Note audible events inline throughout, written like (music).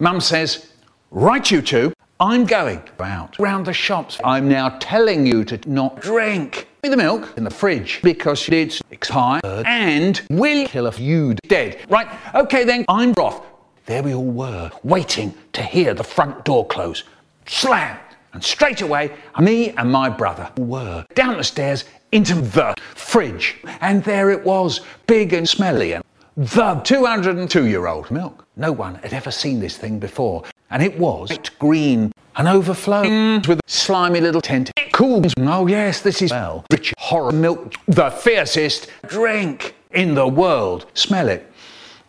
Mum says, Right, you two, I'm going out round the shops. I'm now telling you to not drink the milk in the fridge because it's expired and will kill a you dead. Right, okay then, I'm off. There we all were, waiting to hear the front door close. Slam! And straight away, me and my brother were down the stairs into the fridge. And there it was, big and smelly and the 202 year old milk. No one had ever seen this thing before, and it was green and overflowing with slimy little tentacles. Oh, yes, this is well, rich horror milk, the fiercest drink in the world. Smell it.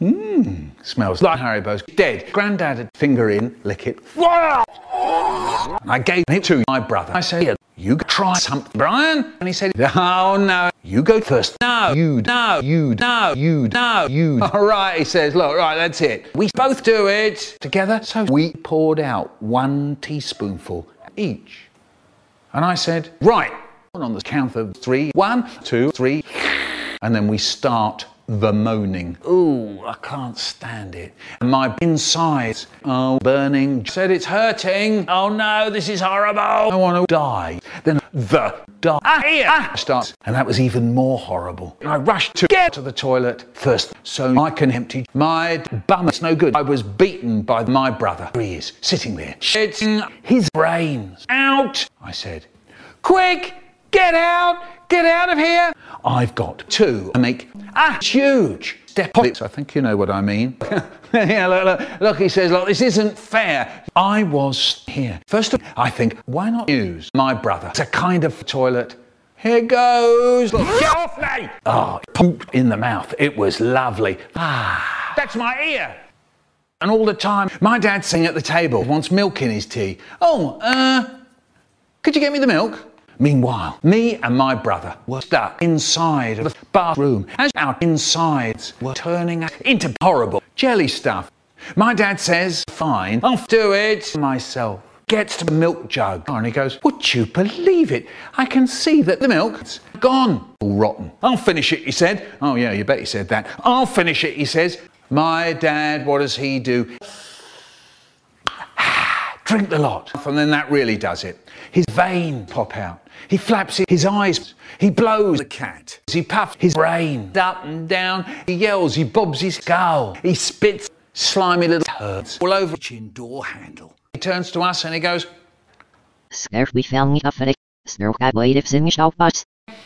Mmm, smells like Haribo's dead. Grandad had finger in, lick it. I gave it to my brother. I said, you try something, Brian. And he said, oh no, you go first. No, you, no, you, no, you, no, you. (laughs) All right, he says, look, right, that's it. We both do it together. So we poured out one teaspoonful each. And I said, right, on the count of three, one, two, three. And then we start the moaning. Ooh, I can't stand it. And my insides, are burning. Said it's hurting. Oh no, this is horrible. I want to die. Then the die ah, here ah, starts, and that was even more horrible. I rushed to get to the toilet first so I can empty my bum. It's no good. I was beaten by my brother. He is sitting there, shedding his brains out. I said, quick, get out, get out of here. I've got to make a huge step I think you know what I mean. (laughs) yeah, look, look, look, he says, look, this isn't fair. I was here. First of all, I think, why not use my brother? It's a kind of toilet. Here goes. Look, get off me! Oh, poop in the mouth. It was lovely. Ah, that's my ear. And all the time, my dad's sitting at the table, wants milk in his tea. Oh, uh, could you get me the milk? Meanwhile, me and my brother were stuck inside of the bathroom as our insides were turning into horrible jelly stuff. My dad says, fine, I'll do it myself. Gets to the milk jug and he goes, would you believe it? I can see that the milk's gone. All rotten. I'll finish it, he said. Oh yeah, you bet he said that. I'll finish it, he says. My dad, what does he do? Drink the lot. And then that really does it. His veins pop out. He flaps his eyes. He blows the cat. He puffs his brain up and down. He yells. He bobs his skull. He spits slimy little turds all over the chin door handle. He turns to us and he goes,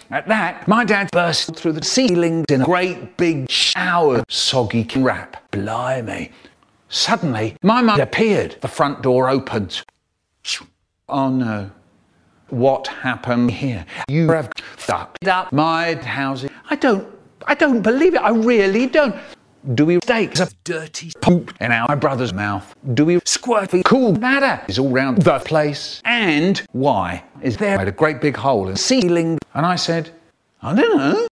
At that, my dad burst through the ceiling in a great big shower of soggy crap. Blimey. Suddenly, my mum appeared. The front door opened. Oh no. What happened here? You have fucked up my housing. I don't, I don't believe it. I really don't. Do we steaks of dirty poop in our brother's mouth? Do we squirt the cool matter is all round the place? And why is there a great big hole in the ceiling? And I said, I don't know.